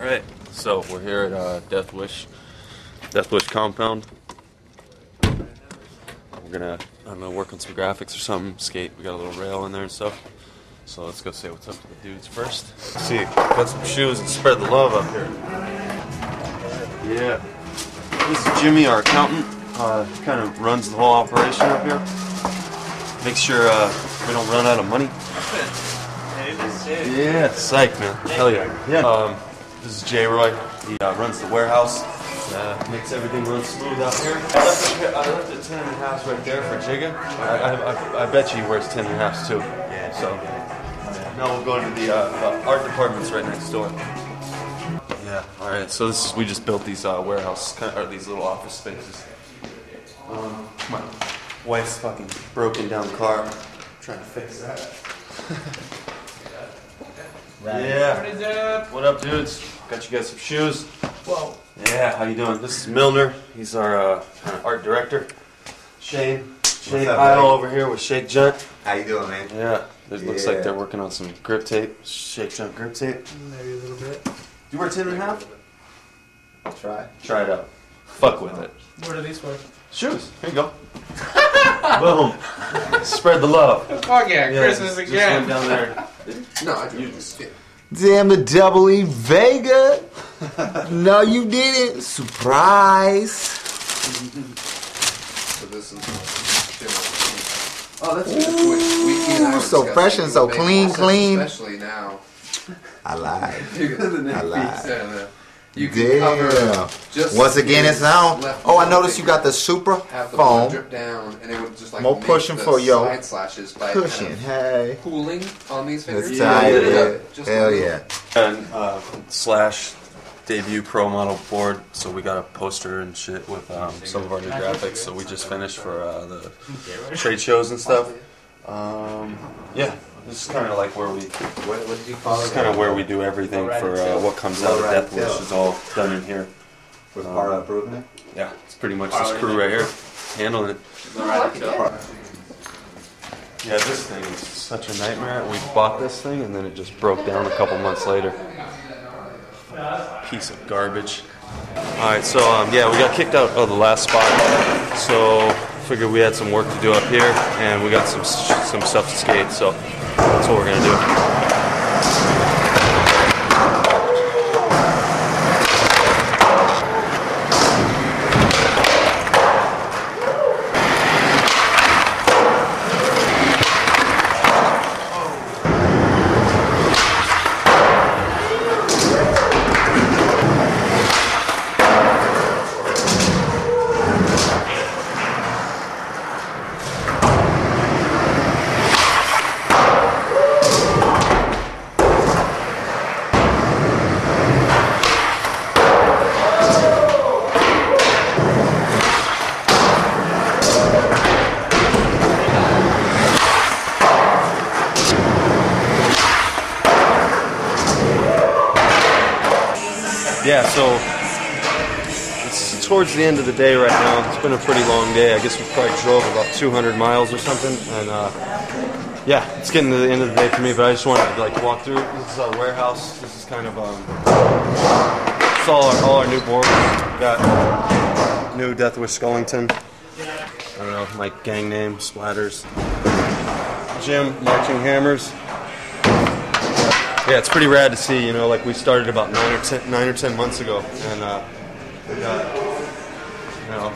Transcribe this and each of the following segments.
All right, so we're here at uh, Death Wish, Death Wish compound. We're gonna, I don't know, work on some graphics or something. Skate. We got a little rail in there and stuff. So let's go say what's up to the dudes first. Let's see, got some shoes and spread the love up here. Yeah. This is Jimmy, our accountant. Uh, kind of runs the whole operation up here. Makes sure uh, we don't run out of money. Yeah, psych, man. Hell yeah. Yeah. Um, this is Jay Roy. He uh, runs the warehouse. Uh, makes everything run smooth out here. I left, it, I left 10 and a half right there for Jigga. I, I, I, I bet you he wears 10 and a half too. Yeah. So now we'll go into the, uh, the art department's right next door. Yeah. All right. So this is we just built these uh, warehouse kind of, or these little office spaces. Um, my wife's fucking broken down car. I'm trying to fix that. Yeah. What is up? What up, dudes? Got you guys some shoes. Whoa. Yeah, how you doing? This is Milner. He's our uh, kind of art director. Shane. Shane up, Heil buddy? over here with Shake Junt. How you doing, man? Yeah. It looks like they're working on some grip tape. Shake Junt grip tape. Maybe a little bit. You wear 10 and a half? I'll try. Try it out. Fuck with it. What are these for? Shoes. Here you go. Boom. Spread the love. Fuck yeah, Yeah, Christmas just- just went down there. No, I do this. Damn the double E Vega. no, you didn't. Surprise. So this is. Oh, that's We, we, he and Ooh, so fresh and so clean, clean. Especially now. I lied. I lied. You can cover just Once again, it's on. left Oh, I noticed you got the finger, super have the blood foam drip down, and it would just like More make pushing the for your side slashes by cushion. kind of Hey. pooling on these fingers. That's Yeah, tight, yeah, yeah. yeah. Just Hell little. yeah. and uh, slash debut pro model board. So we got a poster and shit with um, some of our new graphics. So we just finished for uh, the trade shows and stuff. Um, yeah, this is kind of like where we. What, what did you call This it? is kind of where we do everything for uh, what comes out of Death Wish is all done in here. Was part of approving it? Yeah, it's pretty much this crew right here handling it. Yeah, this thing is such a nightmare. We bought this thing and then it just broke down a couple months later. Piece of garbage. All right, so um, yeah, we got kicked out of the last spot, so figured we had some work to do up here, and we got some some stuff to skate. So that's what we're gonna do. Yeah, so it's towards the end of the day right now. It's been a pretty long day. I guess we probably drove about 200 miles or something, and uh, yeah, it's getting to the end of the day for me. But I just wanted to like walk through. This is our warehouse. This is kind of um, it's all our, all our new boards. We got new Death Wish Skullington. I don't know my gang name, Splatters. Jim Marching Hammers. Yeah, it's pretty rad to see. You know, like we started about nine or ten, nine or ten months ago, and uh, we got you know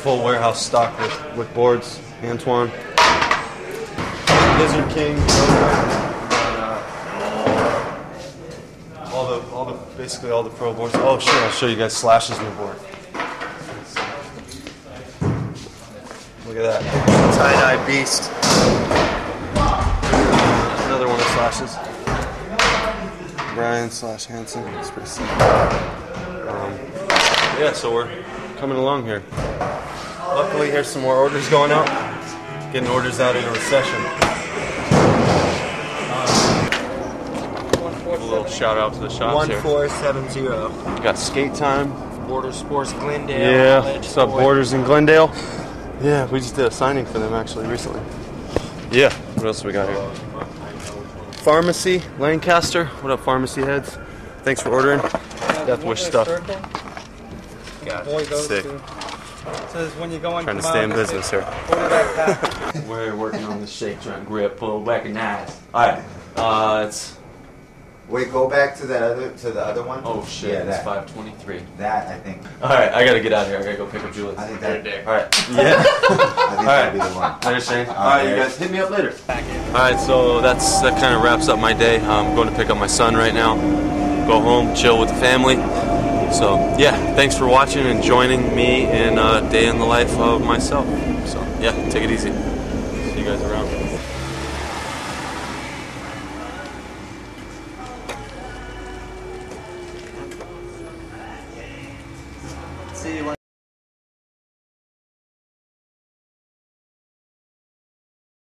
full warehouse stock with, with boards. Antwuan, Lizard King, and, uh, all the all the basically all the pro boards. Oh shit! I'll show you guys Slash's new board. Look at that tie dye beast. Another one of Slash's. Brian slash Hansen. It's pretty sick. Um, yeah, so we're coming along here. Luckily, here's some more orders going out. Getting orders out in a recession. Give a little shout out to the shops here. 1470. Got skate time. Border Sports Glendale. Yeah, Ledge what's up, Borders in Glendale? Yeah, we just did a signing for them actually recently. Yeah, what else we got here? Pharmacy, Lancaster. What up, pharmacy heads? thanks for ordering. Death Wish stuff. Boy goes Sick. to. Says when you go in Trying to stay in business here. order that pack. We're working on the shake, trying to grip, pull, whack, and nice. All right, uh, it's Wait, go back to that other to the other one. oh shit, Yeah, it's five twenty-three. That I think. All right, I gotta get out of here. I gotta go pick up Julius. I think that. All right, yeah. I think that'd be the one. Understand? All right, right, you guys. guys hit me up later. All right, so that's that kind of wraps up my day. I'm going to pick up my son right now. Go home, chill with the family. So yeah, thanks for watching and joining me in a day in the life of myself. So yeah, take it easy. See you guys around. see you.